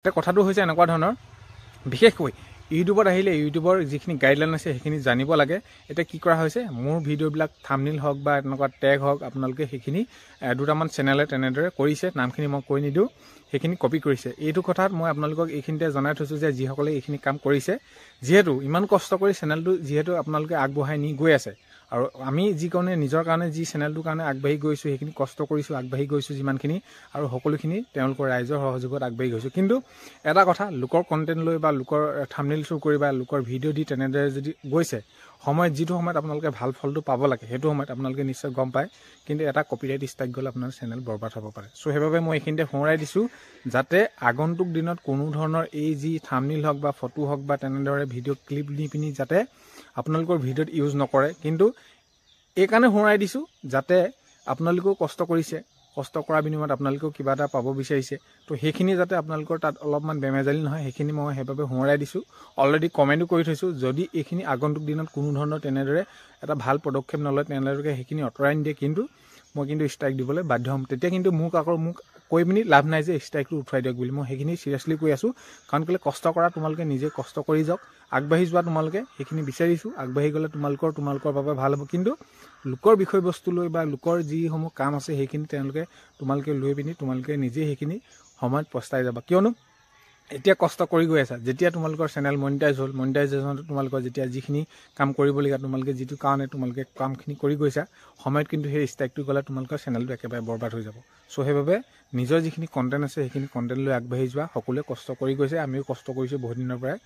এতিয়া কথাটো হৈছে এনেকুৱা ধৰণৰ। বিশেষকৈ ইউটিউবত আহিলে ইউটিউবৰ যিখিনি গাইডলাইন আছে সেইখিনি জানিব লাগে। এতিয়া কি কৰা হৈছে মোৰ ভিডিঅ'বিলাক থামনিল হওক বা এনেকুৱা টেগ হওক আপোনালোকে সেইখিনি দুটামান চেনেলে তেনেদৰে কৰিছে নামখিনি মই কৈ নিদিওঁ সেইখিনি কপি কৰিছে। এইটো কথাত মই আপোনালোকক এইখিনিতে জনাই থৈছোঁ যে যিসকলে এইখিনি কাম কৰিছে যিহেতু ইমান কষ্ট কৰি চেনেলটো যিহেতু আপোনালোকে আগবঢ়াই নি গৈ আছে আৰু আমি যিকণে নিজৰ কাৰণে যি চেনেলটোৰ কাৰণে আগবাঢ়ি গৈছোঁ সেইখিনি কষ্ট কৰিছোঁ আগবাঢ়ি গৈছোঁ যিমানখিনি আৰু সকলোখিনি তেওঁলোকৰ ৰাইজৰ সহযোগত আগবাঢ়ি গৈছোঁ। কিন্তু এটা কথা লোকৰ কণ্টেণ্ট লৈ বা লোকৰ থামনিল শ্ব' কৰি বা লোকৰ ভিডিঅ' দি তেনেদৰে যদি গৈছে সময়ত যিটো সময়ত আপোনালোকে ভাল ফলটো পাব লাগে সেইটো সময়ত আপোনালোকে নিশ্চয় গম পায়। কিন্তু এটা কপিৰাইট ষ্ট্ৰাইক গ'লে আপোনাৰ চেনেল বৰবাদ হ'ব পাৰে। চ' সেইবাবে মই এইখিনিতে সোঁৱৰাই দিছোঁ যাতে আগন্তুক দিনত কোনো ধৰণৰ এই যি থামনিল হওক বা ফটো হওক বা তেনেদৰে ভিডিঅ' ক্লিপ নি পিনি যাতে আপোনালোকৰ ভিডিঅ'ত ইউজ নকৰে। কিন্তু এইকাৰণে সোঁৱৰাই দিছোঁ যাতে আপোনালোকেও কষ্ট কৰিছে কষ্ট কৰাৰ বিনিময়ত আপোনালোকেও কিবা এটা পাব বিচাৰিছে। তো সেইখিনি যাতে আপোনালোকৰ তাত অলপমান বেমেজালি নহয় সেইখিনি মই সেইবাবে সোঁৱৰাই দিছোঁ। অলৰেডি কমেণ্টো কৰি থৈছোঁ যদি এইখিনি আগন্তুক দিনত কোনো ধৰণৰ তেনেদৰে এটা ভাল পদক্ষেপ নলয় তেনেদৰে সেইখিনি আঁতৰাই নিদিয়ে। কিন্তু মই কিন্তু ষ্ট্ৰাইক দিবলৈ বাধ্য হ'ম। তেতিয়া কিন্তু মোক আকৌ মোক কৈ পিনি লাভ নাই যে ষ্ট্ৰাইকটো উঠুৱাই দিয়ক বুলি। মই সেইখিনি চিৰিয়াছলি কৈ আছোঁ। কাৰণ কেলৈ কষ্ট কৰা তোমালোকে নিজে কষ্ট কৰি যাওক। আগবাঢ়ি যোৱা তোমালোকে সেইখিনি বিচাৰিছোঁ। আগবাঢ়ি গ'লে তোমালোকৰ তোমালোকৰ বাবে ভাল হ'ব। কিন্তু লোকৰ বিষয়বস্তু লৈ বা লোকৰ যিসমূহ কাম আছে সেইখিনি তেওঁলোকে তোমালোকে লৈ পিনি তোমালোকে নিজে সেইখিনি সময়ত পস্তাই যাবা। কিয়নো এতিয়া কষ্ট কৰি গৈ আছা। যেতিয়া তোমালোকৰ চেনেল মনিটাইজ হ'ল মনিটাইজেশ্যনত তোমালোকৰ যেতিয়া যিখিনি কাম কৰিবলগীয়া তোমালোকে যিটো কাৰণে তোমালোকে কামখিনি কৰি গৈছা সময়ত কিন্তু সেই ষ্ট্ৰাইকটো গ'লে তোমালোকৰ চেনেলটো একেবাৰে বৰবাদ হৈ যাব। চ' সেইবাবে নিজৰ যিখিনি কণ্টেণ্ট আছে সেইখিনি কণ্টেণ্ট লৈ আগবাঢ়ি যোৱা সকলোৱে কষ্ট কৰি গৈছে আমিও কষ্ট কৰিছোঁ বহুত দিনৰ পৰাই।